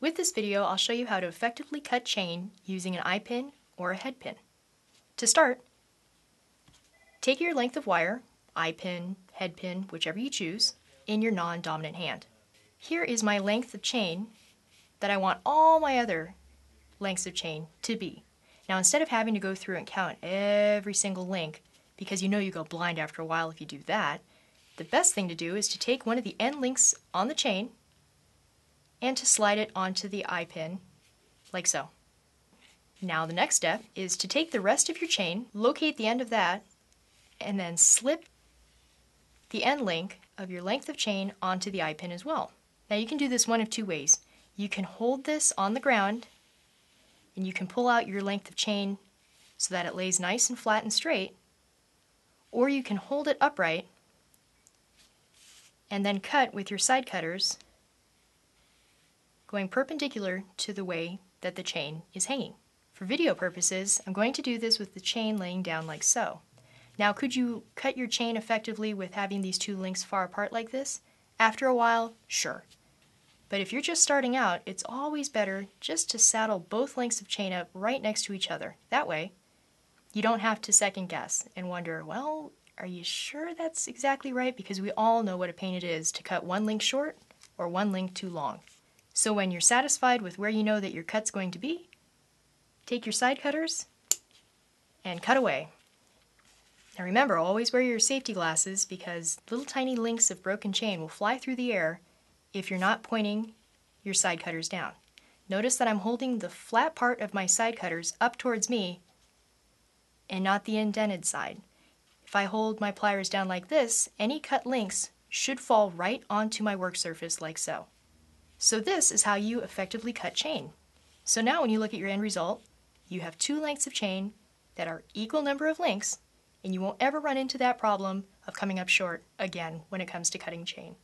With this video, I'll show you how to effectively cut chain using an eye pin or a head pin. To start, take your length of wire, eye pin, head pin, whichever you choose, in your non-dominant hand. Here is my length of chain that I want all my other lengths of chain to be. Now instead of having to go through and count every single link, because you know you go blind after a while if you do that, the best thing to do is to take one of the end links on the chain and to slide it onto the eye pin like so. Now the next step is to take the rest of your chain, locate the end of that, and then slip the end link of your length of chain onto the eye pin as well. Now you can do this one of two ways. You can hold this on the ground and you can pull out your length of chain so that it lays nice and flat and straight, or you can hold it upright and then cut with your side cutters going perpendicular to the way that the chain is hanging. For video purposes, I'm going to do this with the chain laying down like so. Now, could you cut your chain effectively with having these two links far apart like this? After a while, sure. But if you're just starting out, it's always better just to saddle both lengths of chain up right next to each other. That way, you don't have to second guess and wonder, well, are you sure that's exactly right? Because we all know what a pain it is to cut one link short or one link too long. So when you're satisfied with where you know that your cut's going to be, take your side cutters and cut away. Now remember, always wear your safety glasses because little tiny links of broken chain will fly through the air if you're not pointing your side cutters down. Notice that I'm holding the flat part of my side cutters up towards me and not the indented side. If I hold my pliers down like this, any cut links should fall right onto my work surface like so. So this is how you effectively cut chain. So now when you look at your end result, you have two lengths of chain that are equal number of links, and you won't ever run into that problem of coming up short again when it comes to cutting chain.